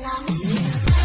Love.